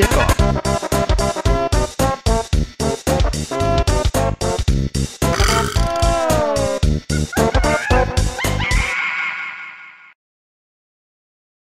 kickoff.